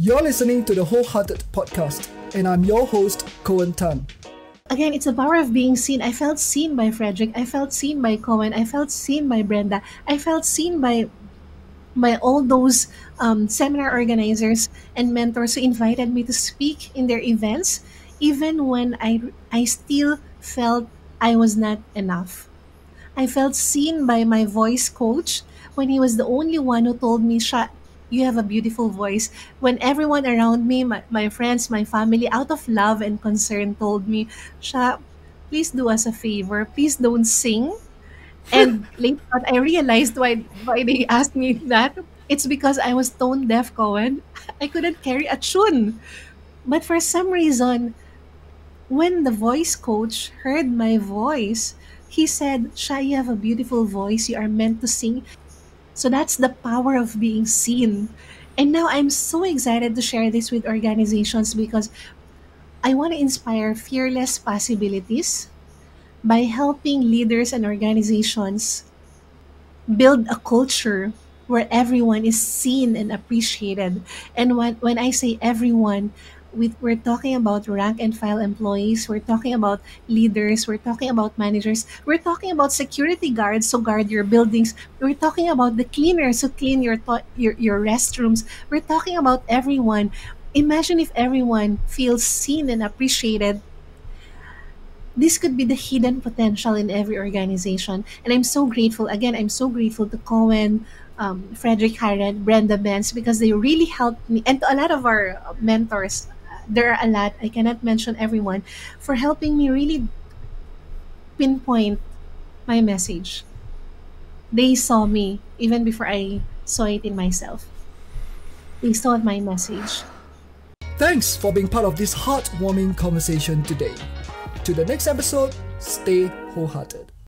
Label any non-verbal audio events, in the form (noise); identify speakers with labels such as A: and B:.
A: You're listening to the Wholehearted Podcast, and I'm your host, Coen Tan.
B: Again, it's the power of being seen. I felt seen by Frederick. I felt seen by Coen. I felt seen by Brenda. I felt seen by by all those um, seminar organizers and mentors who invited me to speak in their events, even when I I still felt I was not enough. I felt seen by my voice coach when he was the only one who told me, you have a beautiful voice. When everyone around me, my, my friends, my family, out of love and concern, told me, Sha, please do us a favor. Please don't sing. And (laughs) later on, I realized why, why they asked me that. It's because I was tone deaf, Coen. (laughs) I couldn't carry a tune. But for some reason, when the voice coach heard my voice, he said, Sha, you have a beautiful voice. You are meant to sing. So that's the power of being seen. And now I'm so excited to share this with organizations because I want to inspire fearless possibilities by helping leaders and organizations build a culture where everyone is seen and appreciated. And when, when I say everyone, with, we're talking about rank and file employees, we're talking about leaders, we're talking about managers, we're talking about security guards who guard your buildings, we're talking about the cleaners who clean your, to- your, your restrooms, we're talking about everyone. Imagine if everyone feels seen and appreciated this could be the hidden potential in every organization. And I'm so grateful. Again, I'm so grateful to Coen, um, Frederick Harrod, Brenda Benz, because they really helped me, and a lot of our mentors. There are a lot, I cannot mention everyone, for helping me really pinpoint my message. They saw me even before I saw it in myself. They saw my message.
A: Thanks for being part of this heartwarming conversation today. To the next episode, stay wholehearted.